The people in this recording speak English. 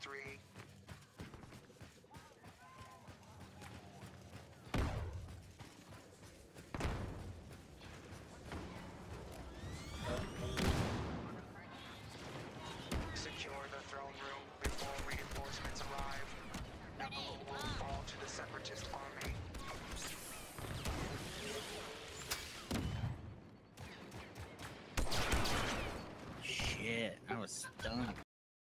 three. Secure the throne room before reinforcements arrive. Naboo will fall to the Separatist army. Shit, I was stunned.